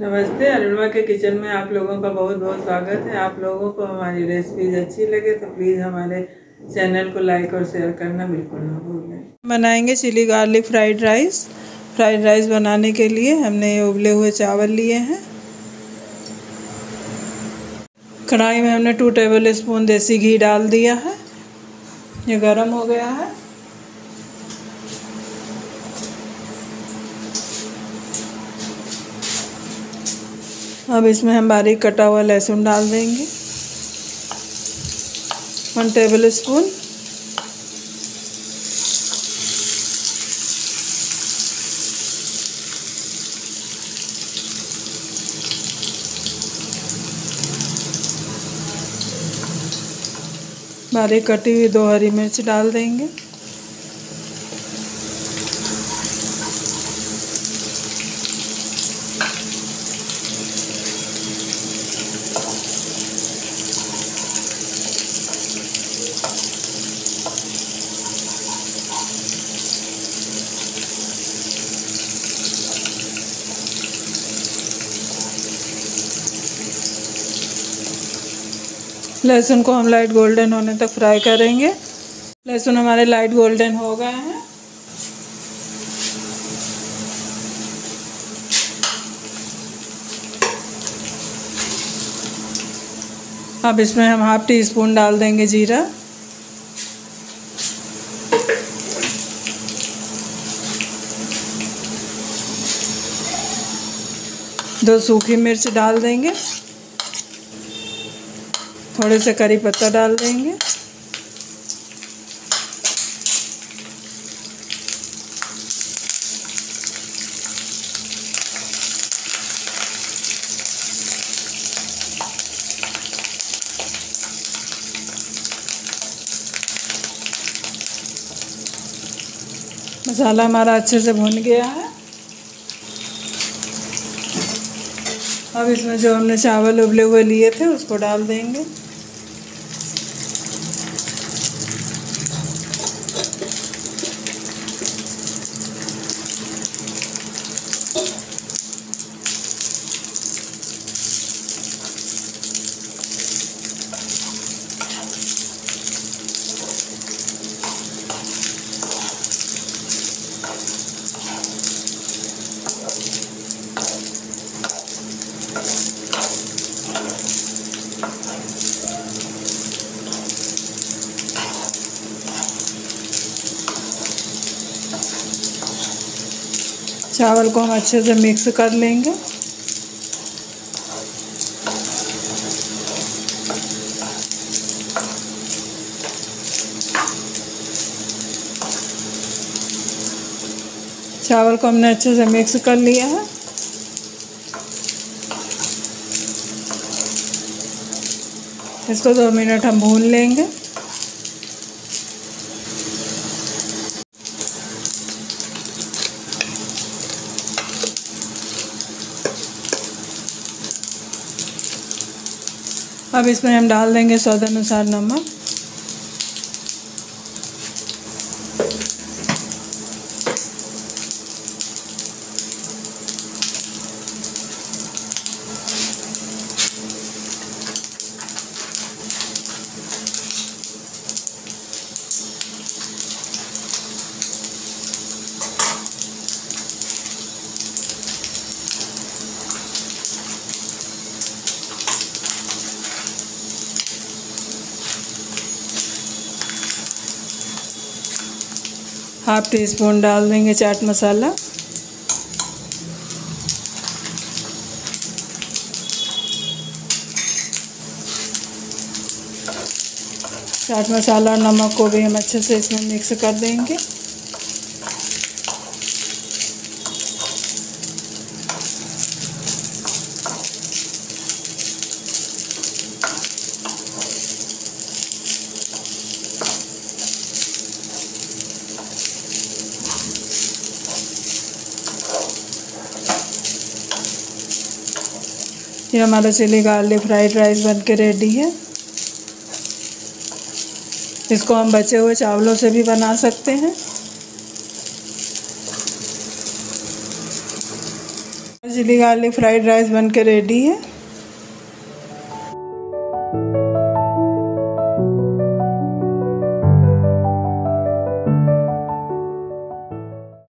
नमस्ते अरुणिमा के किचन में आप लोगों का बहुत बहुत स्वागत है। आप लोगों को हमारी रेसिपीज़ अच्छी लगे तो प्लीज़ हमारे चैनल को लाइक और शेयर करना बिल्कुल ना भूलें। बनाएँगे chilli garlic fried rice fried rice बनाने के लिए हमने ये उबले हुए चावल लिए हैं। कढ़ाई में हमने टू टेबल स्पून देसी घी डाल दिया है। ये गर्म हो गया है। अब इसमें हम बारीक कटा हुआ लहसुन डाल देंगे। वन टेबल स्पून बारीक कटी हुई दो हरी मिर्च डाल देंगे। लहसुन को हम लाइट गोल्डन होने तक फ्राई करेंगे। लहसुन हमारे लाइट गोल्डन हो गए हैं। अब इसमें हम हाफ़ टी स्पून डाल देंगे जीरा। दो सूखी मिर्च डाल देंगे। थोड़े से करी पत्ता डाल देंगे। मसाला हमारा अच्छे से भुन गया है। अब इसमें जो हमने चावल उबले हुए लिए थे, उसको डाल देंगे। चावल को हम अच्छे से मिक्स कर लेंगे। चावल को हमने अच्छे से मिक्स कर लिया है। इसको दो मिनट हम भून लेंगे। अब इसमें हम डाल देंगे स्वाद अनुसार नमक। हाफ़ टी स्पून डाल देंगे चाट मसाला। चाट मसाला और नमक को भी हम अच्छे से इसमें मिक्स कर देंगे। ये हमारा चिली गार्लिक फ्राइड राइस बन के रेडी है। इसको हम बचे हुए चावलों से भी बना सकते हैं। चिली गार्लिक फ्राइड राइस बन के रेडी है।